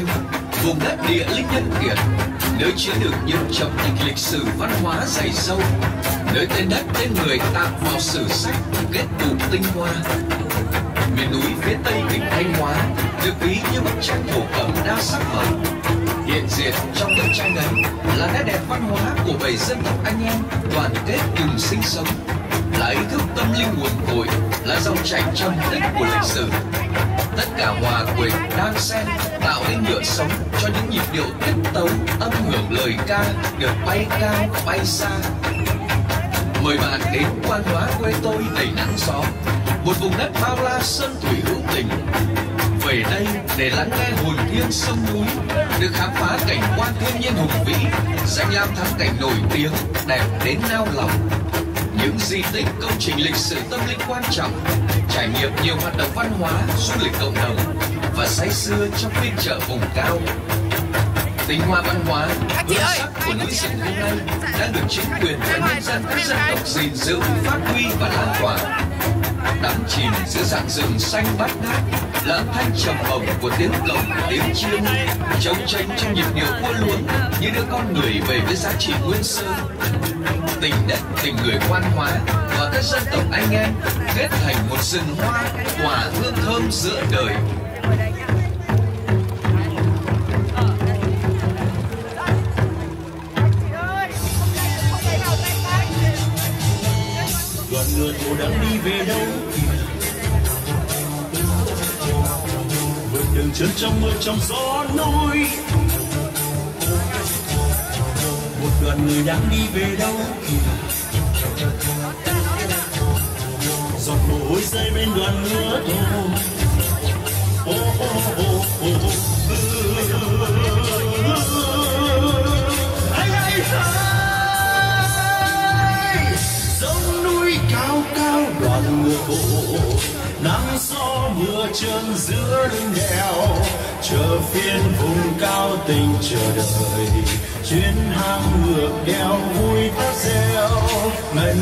xứ vùng đất địa linh nhân kiệt, nơi chứa đựng những trầm tích lịch sử văn hóa dày sâu, nơi tên đất tên người tạm vào sử sách kết tụ tinh hoa. Miền núi phía tây tỉnh Thanh Hóa được ví như bức tranh thổ cẩm đa sắc màu. Hiện diện trong bức tranh ấy là nét đẹp văn hóa của bảy dân tộc anh em đoàn kết cùng sinh sống là ý thức tâm linh nguồn cội là dòng chảy trầm tích của lịch sử tất cả hòa quyện đan xen tạo nên nhựa sống cho những nhịp điệu tiết tấu âm hưởng lời ca được bay cao bay xa. Mời bạn đến quan hóa quê tôi đầy nắng gió, một vùng đất bao la sơn thủy hữu tình. Về đây để lắng nghe hồn thiên sông núi, được khám phá cảnh quan thiên nhiên hùng vĩ, danh lam thắng cảnh nổi tiếng, đẹp đến nao lòng. Những di tích công trình lịch sử tâm linh quan trọng trải nghiệm nhiều hoạt động văn hóa du lịch cộng đồng và say sưa trong phiên chợ vùng cao. Tinh hoa văn hóa hương sắc của núi rừng hôm nay đang được chính quyền và nhân dân các dân tộc gìn giữ phát huy và lan tỏa đắm chìm giữa dạng rừng xanh bát ngát, là thanh trầm bổng của tiếng cổng tiếng chiêng. Trống tranh trong nhịp điệu cua luống như đưa con người về với giá trị nguyên sơ. Tình đất tình người quan hóa, và các dân tộc anh em kết thành một rừng hoa tỏa hương thơm giữa đời. Đang đi về đâu? Vượt đường chân trong mưa, trong gió nôi một đoàn người đang đi về đâu? Kìa giọt mồ hôi rơi bên đoàn mưa thôi. Ô ô ô ô hay cao đoàn nắng gió mưa trơn giữa lưng đèo, chờ phiên vùng cao tình chờ đợi. Chuyến hàng ngược đèo vui ta reo ngân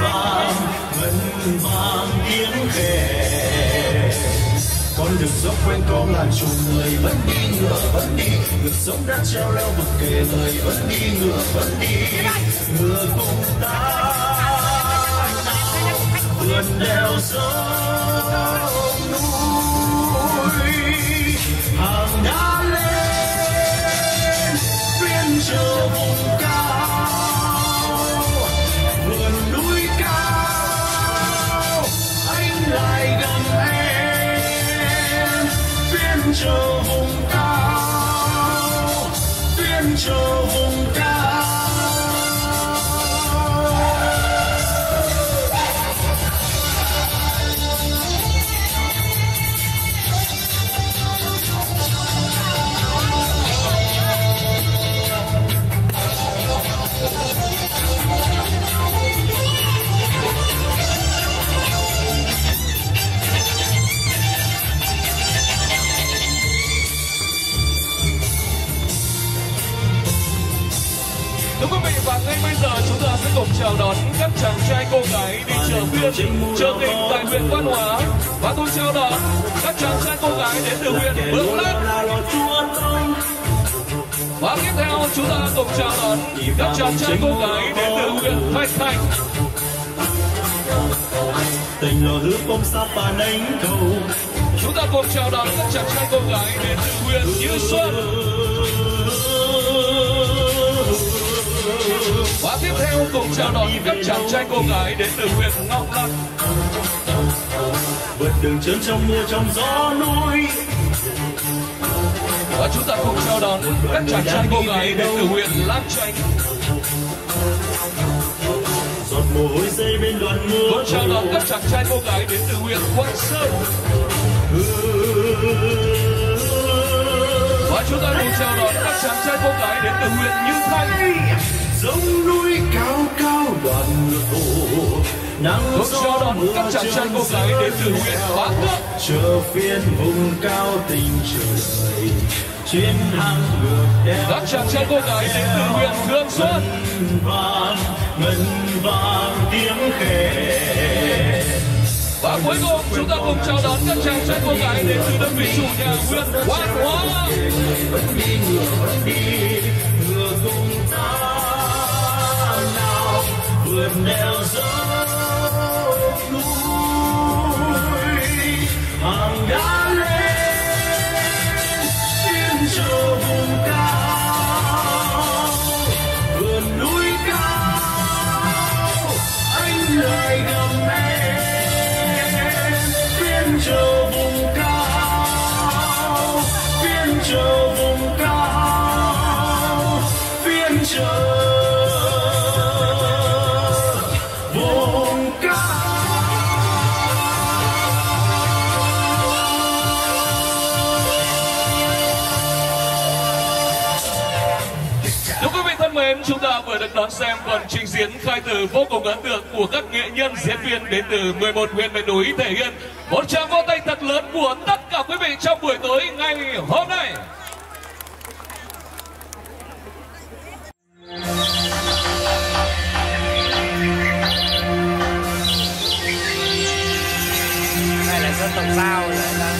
vang ngân vang tiếng khè con đường dốc quanh co là trùng người vẫn đi ngựa, vẫn đi. Ngược sống đã treo leo vực kề người vẫn đi ngựa, vẫn đi. Ngựa cùng ta vượt đèo sông núi, hàng đã lên phiên chờ vùng cao, vườn núi cao, anh lại gần em phiên chờ vùng cao phiên chờ chàng trai cô gái đến từ huyện Thạch Thành tình lò hứa bom sa pa đánh cầu chúng ta cùng chào đón các chàng trai cô gái đến từ huyện Như Xuân. Và tiếp theo cùng chào đón các chàng trai cô gái đến từ huyện Ngọc Lặc vượt đường trơn trong mưa trong gió núi. Và chúng ta cùng chào đón các chàng trai cô gái đến từ huyện Lang Chánh mồ hôi rơi bên đoàn mưa cùng chào đón các chàng trai cô gái đến từ huyện Quang Sơn và chúng ta cùng chào đón các chàng trai cô gái đến từ huyện Như Thanh. Giống núi cao cao đoàn thổ nắng chào gió đón các chàng trai cô gái đến từ huyện Bá Tước chờ phiên vùng cao tình chờ đợi. Chuyến hàng ngược đèo các chàng trai cô gái đến từ huyện Hương Xuân. Vang ngân vang tiếng khè và cuối cùng chúng ta cùng chào đón các chàng trai cô gái đến từ đơn vị chủ nhà huyện Quan Hóa vẫn đi ngựa vẫn đi vượt đèo dốc. Chúng ta vừa được đón xem phần trình diễn khai tử vô cùng ấn tượng của các nghệ nhân diễn viên đến từ 11 huyện miền núi thể hiện một tràng vỗ tay thật lớn của tất cả quý vị trong buổi tối ngày hôm nay. này là dân tộc sao, là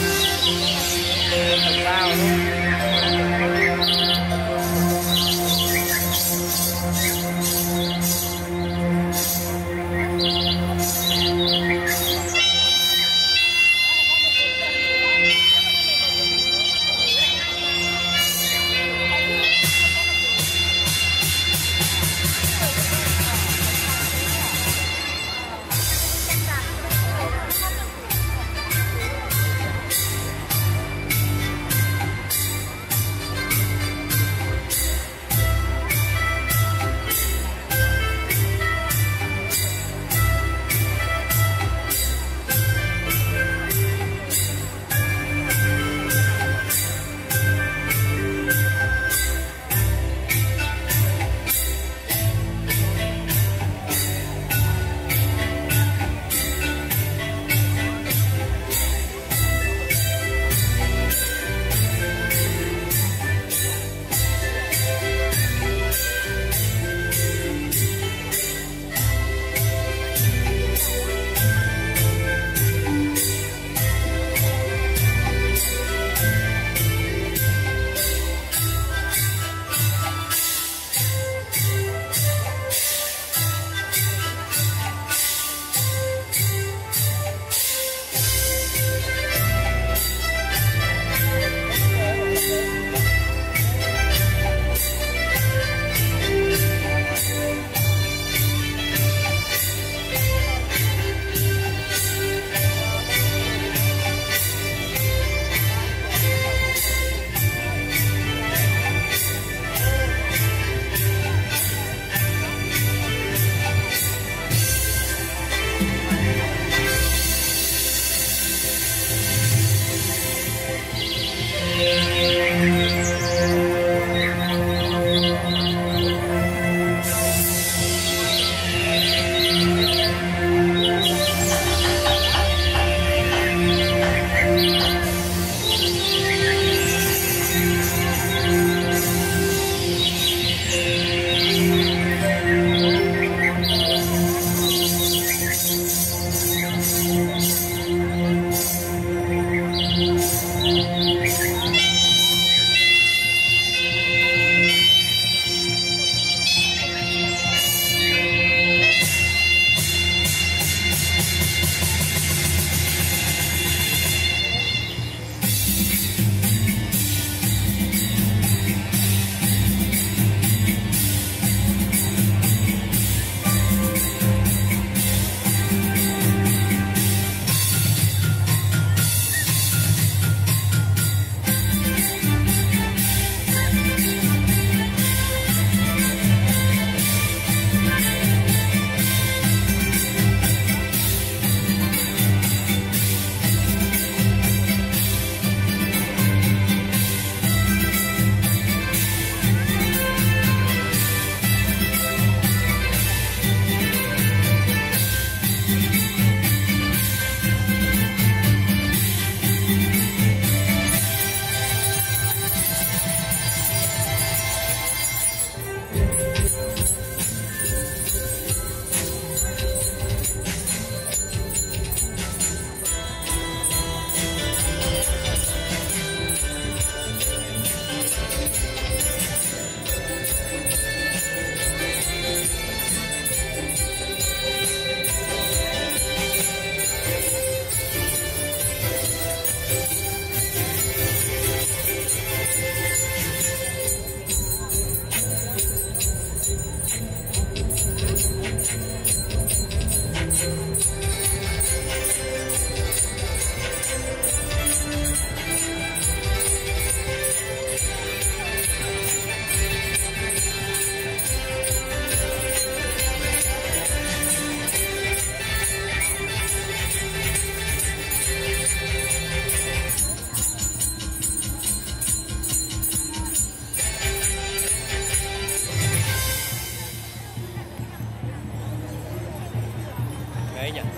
dân tộc giao ấy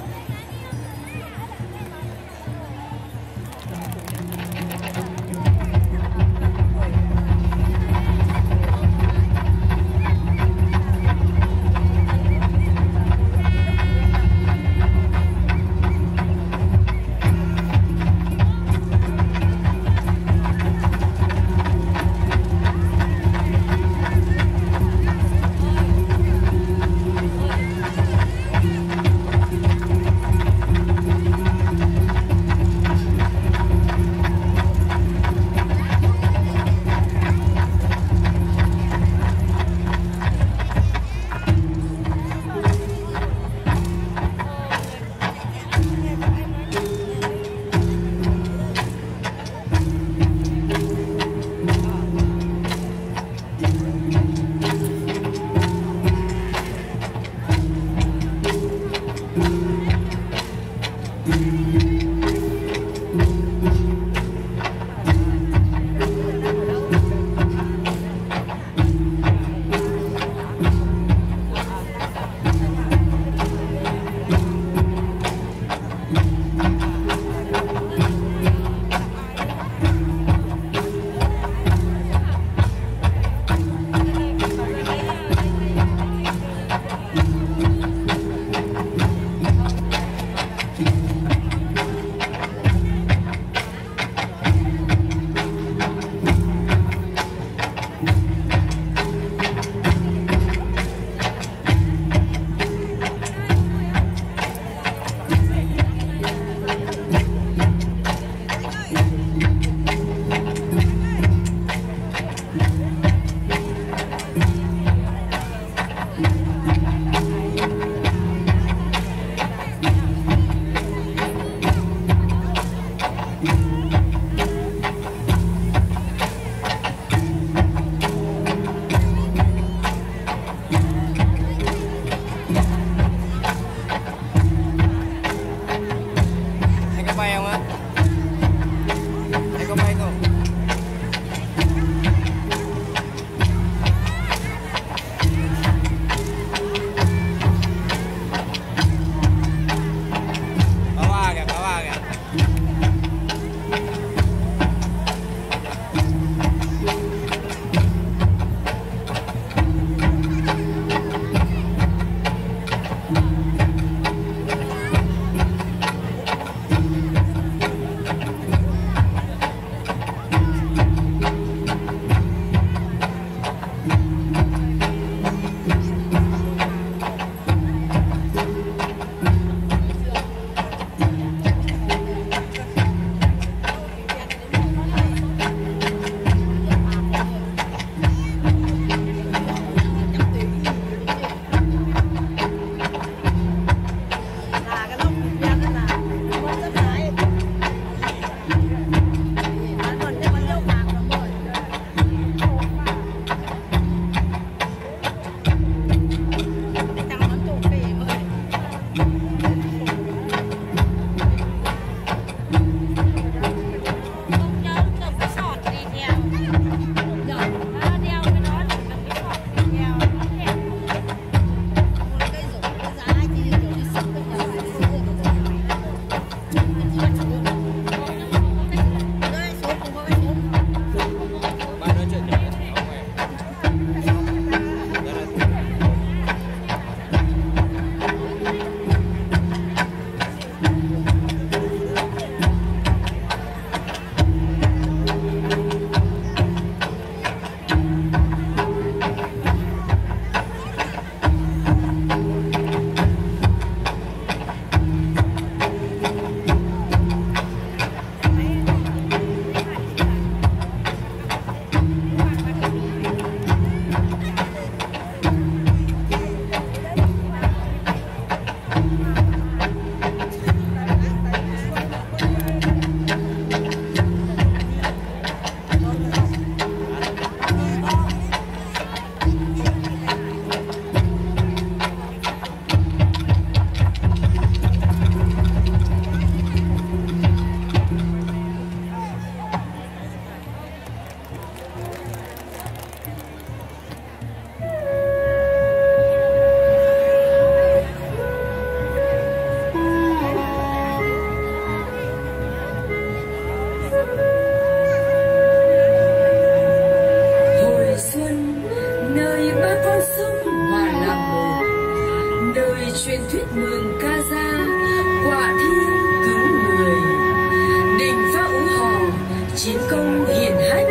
chiến công hiển hách.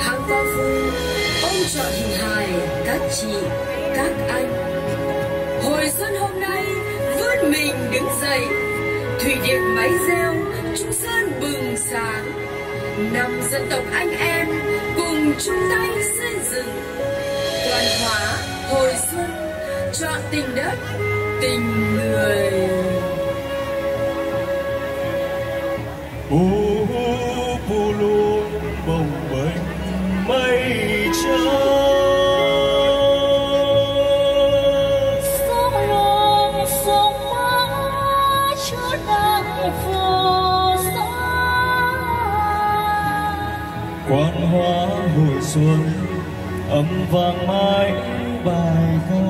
Hàng bao vui ông chọn hình hài các chị, các anh. Hồi xuân hôm nay, vươn mình đứng dậy. Thủy điện máy reo, trung sơn bừng sáng. Năm dân tộc anh em cùng chung tay xây dựng. Toàn hóa hồi xuân, chọn tình đất, tình người. Mã phù sa quan hóa hồi xuân, âm vang mãi bài ca.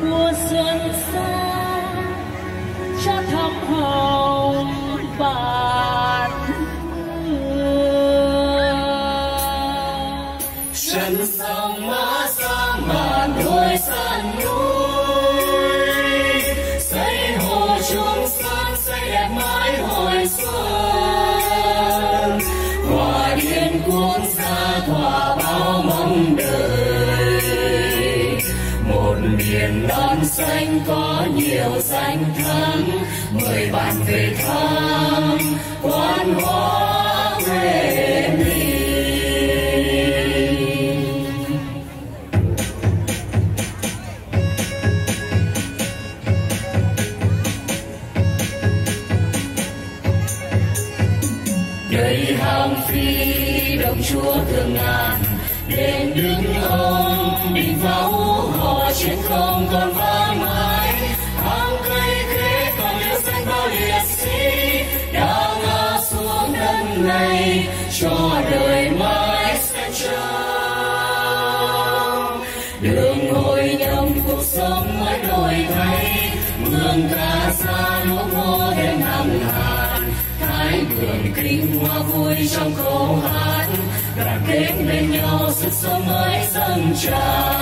Mùa xuân xa, cho thăm hồng bài thiền đón xanh có nhiều danh thắng. Mời bạn về thăm quan hóa về mình đầy hàng phi đồng chúa thương ngàn đến đứng ông đình pháo chuyện không còn vang mãi. Hàng cây khế còn liễu xanh bao liệt sĩ, đã ngã xuống đất này, cho đời mãi sẽ trao. Đường hồi nhầm cuộc sống mới đổi thay, mường ca xa lúa ngô đêm nắng hạn thái mường kinh hoa vui trong câu hát, đoàn kết bên nhau sức sống mới dâng tràn.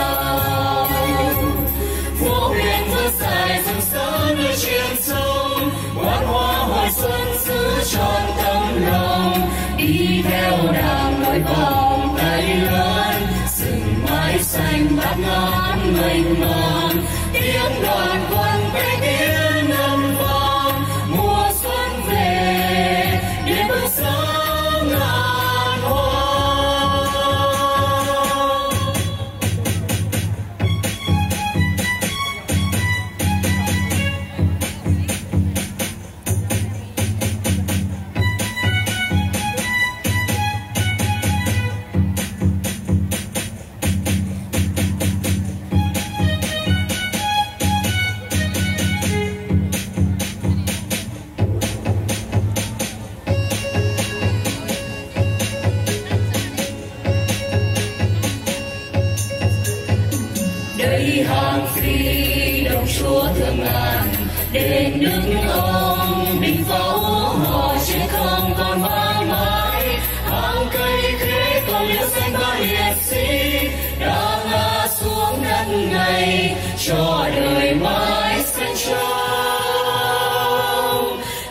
Giữ tâm tấm lòng, đi theo đảng nối vòng tay lớn. Rừng mãi xanh bát ngát mênh mông, tiếng đoàn quân đến đền đứng ông bình pháo họ sẽ không còn mãi mãi. Hàng cây khế còn liễu xanh ba liệt sĩ đã ngã xuống đất này cho đời mãi xanh trong.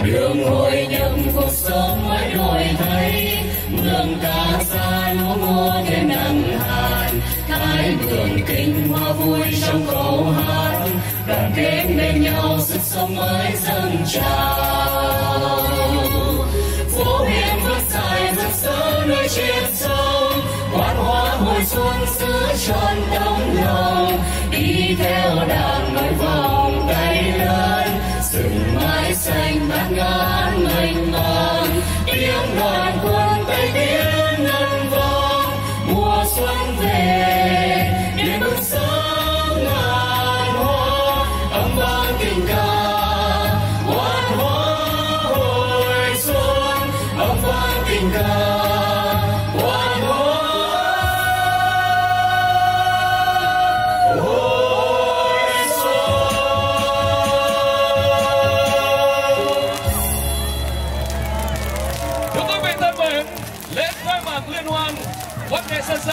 Đường hội nhầm cuộc sống mãi đổi thay, mường ta xa lúa ngô thêm nắng hạn. Thái mường kinh hoa vui trong câu hát, đoàn kết bên nhau sông mới dâng trào. Phố huyền vươn dài rực rỡ nơi trên sông quan hóa hồi xuân xứ tròn đông lòng đi theo đàn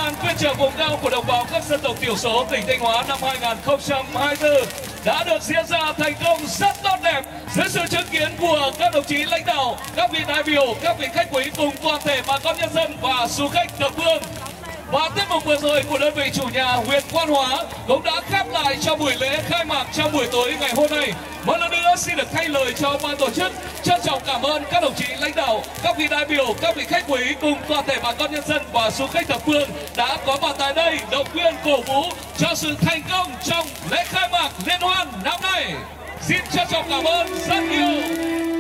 nghệ dân gian tuyên truyền vùng cao của đồng bào các dân tộc thiểu số tỉnh Thanh Hóa năm 2024 đã được diễn ra thành công rất tốt đẹp dưới sự chứng kiến của các đồng chí lãnh đạo, các vị đại biểu, các vị khách quý cùng toàn thể bà con nhân dân và du khách thập phương. Và tiết mục vừa rồi của đơn vị chủ nhà huyện Quan Hóa cũng đã khép lại cho buổi lễ khai mạc trong buổi tối ngày hôm nay. Một lần nữa xin được thay lời cho ban tổ chức trân trọng cảm ơn các đồng chí lãnh đạo, các vị đại biểu, các vị khách quý cùng toàn thể bà con nhân dân và du khách thập phương đã có mặt tại đây động viên cổ vũ cho sự thành công trong lễ khai mạc liên hoan năm nay. Xin trân trọng cảm ơn rất nhiều.